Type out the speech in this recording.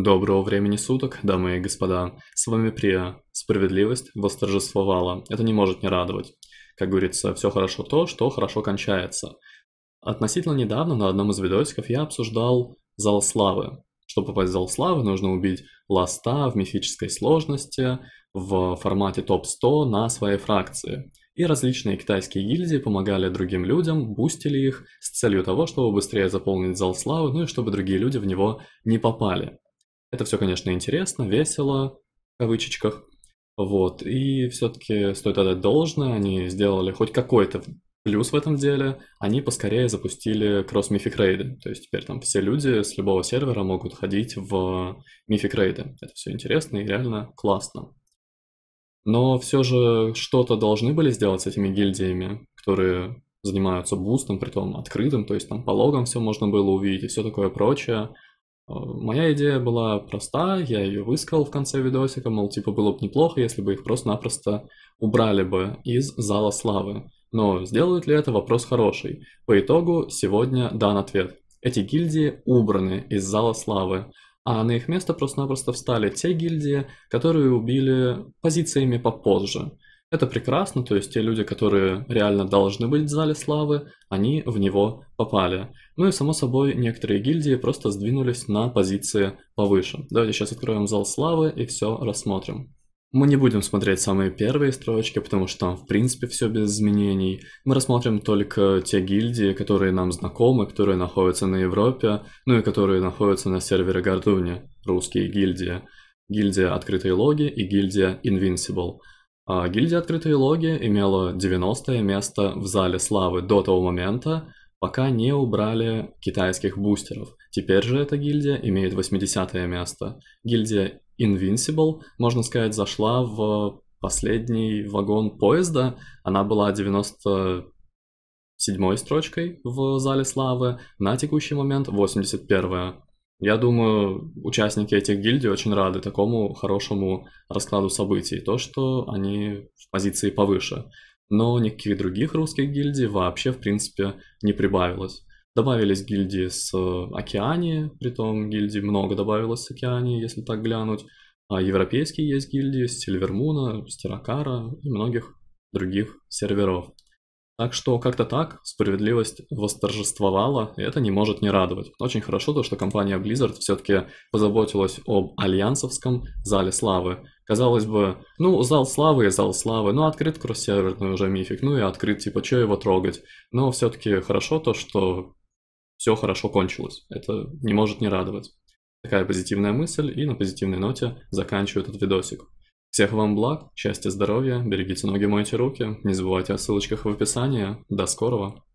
Доброго времени суток, дамы и господа. С вами Прия. Справедливость восторжествовала. Это не может не радовать. Как говорится, все хорошо то, что хорошо кончается. Относительно недавно на одном из видосиков я обсуждал Зал Славы. Чтобы попасть в Зал Славы, нужно убить ласта в мифической сложности в формате топ-100 на своей фракции. И различные китайские гильдии помогали другим людям, бустили их с целью того, чтобы быстрее заполнить Зал Славы, ну и чтобы другие люди в него не попали. Это все, конечно, интересно, весело, в кавычечках. Вот, и все-таки стоит отдать должное, они сделали хоть какой-то плюс в этом деле, они поскорее запустили кросс-мифик рейды. То есть теперь там все люди с любого сервера могут ходить в мифик рейды. Это все интересно и реально классно. Но все же что-то должны были сделать с этими гильдиями, которые занимаются бустом, при том открытым, то есть там по логам все можно было увидеть и все такое прочее. Э, моя идея была проста, я ее высказал в конце видосика, мол, типа было бы неплохо, если бы их просто-напросто убрали бы из Зала Славы. Но сделают ли это вопрос хороший? По итогу сегодня дан ответ. Эти гильдии убраны из Зала Славы, а на их место просто-напросто встали те гильдии, которые убили позициями попозже. Это прекрасно, то есть те люди, которые реально должны быть в Зале Славы, они в него попали. Ну и само собой, некоторые гильдии просто сдвинулись на позиции повыше. Давайте сейчас откроем Зал Славы и все рассмотрим. Мы не будем смотреть самые первые строчки, потому что там в принципе все без изменений. Мы рассмотрим только те гильдии, которые нам знакомы, которые находятся на Европе, ну и которые находятся на сервере Гордуни, русские гильдии. Гильдия Открытые Логи и гильдия Invincible. А гильдия Открытые Логи имела 90 место в Зале Славы до того момента, пока не убрали китайских бустеров. Теперь же эта гильдия имеет 80 место. Гильдия Invincible, можно сказать, зашла в последний вагон поезда. Она была 97 строчкой в Зале Славы, на текущий момент 81 я думаю, участники этих гильдий очень рады такому хорошему раскладу событий, то, что они в позиции повыше. Но никаких других русских гильдий вообще, в принципе, не прибавилось. Добавились гильдии с Океании, притом гильдий много добавилось с Океании, если так глянуть. А европейские есть гильдии с Сильвермуна, с Тиракара и многих других серверов. Так что как-то так справедливость восторжествовала, и это не может не радовать. Очень хорошо то, что компания Blizzard все-таки позаботилась об альянсовском зале славы. Казалось бы, ну, зал славы и зал славы, ну, открыт кросс-серверный уже мифик, ну и открыт, типа, что его трогать. Но все-таки хорошо то, что все хорошо кончилось. Это не может не радовать. Такая позитивная мысль, и на позитивной ноте заканчиваю этот видосик. Всех вам благ, счастья, здоровья, берегите ноги, мойте руки, не забывайте о ссылочках в описании. До скорого!